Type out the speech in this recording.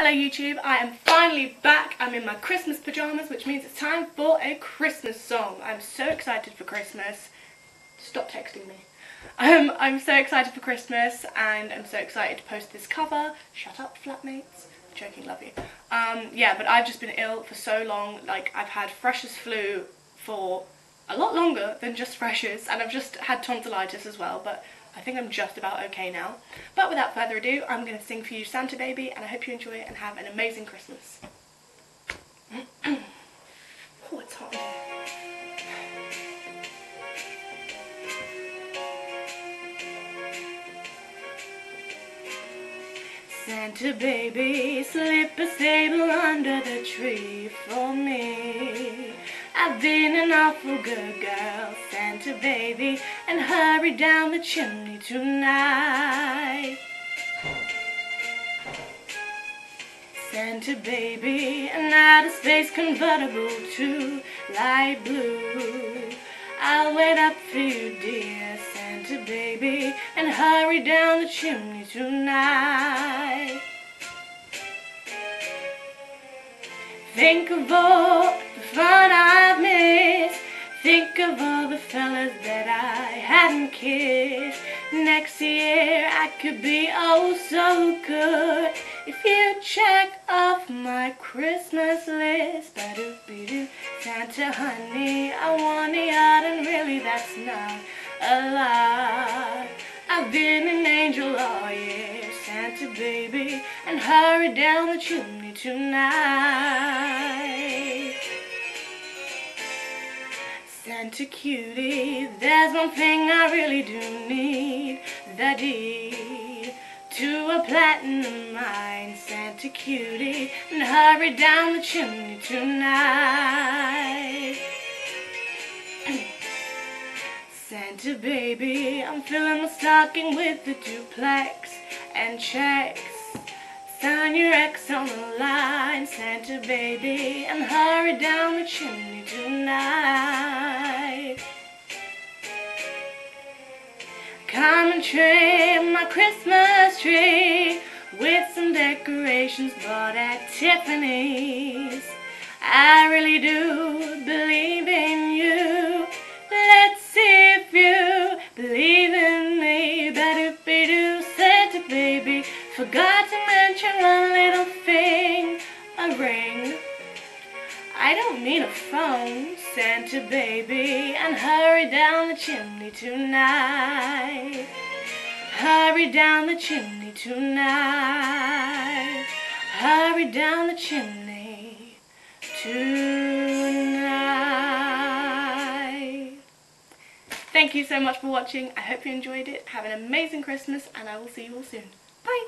Hello YouTube, I am finally back. I'm in my Christmas pyjamas, which means it's time for a Christmas song. I'm so excited for Christmas. Stop texting me. Um, I'm so excited for Christmas and I'm so excited to post this cover. Shut up, flatmates. Joking, love you. Um, yeah, but I've just been ill for so long. Like, I've had freshers flu for a lot longer than just freshers and I've just had tonsillitis as well, but I think I'm just about okay now. But without further ado, I'm going to sing for you Santa Baby and I hope you enjoy it and have an amazing Christmas. oh, it's hot. Santa baby, slip a sable under the tree for me. I've been an awful good girl, Santa baby, and hurry down the chimney tonight. Santa baby, an outer space convertible to light blue. I'll wait up for you, dear Santa baby, and hurry down the chimney tonight. Think of all Think of all the fellas that I hadn't kissed. Next year I could be oh so good if you check off my Christmas list. Ba-do-be-doo, Santa honey, I want a yacht and really that's not a lie. I've been an angel all year, Santa baby, and hurry down the chimney tonight. Santa cutie, there's one thing I really do need, the deed to a platinum mine, Santa cutie, and hurry down the chimney tonight. Santa baby, I'm filling my stocking with the duplex and checks. Sign your ex on the line, Santa baby, and hurry down the chimney tonight. Trim my Christmas tree with some decorations bought at Tiffany's. I really do believe in you. Let's see if you believe in me. Ba-do-be-doo, Santa baby. Forgot to mention one little thing, a ring. I don't mean a phone, Santa baby, and hurry down the chimney tonight. Hurry down the chimney tonight. Hurry down the chimney tonight. Thank you so much for watching. I hope you enjoyed it. Have an amazing Christmas and I will see you all soon. Bye!